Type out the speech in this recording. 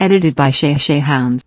Edited by Shay Shay Hounds.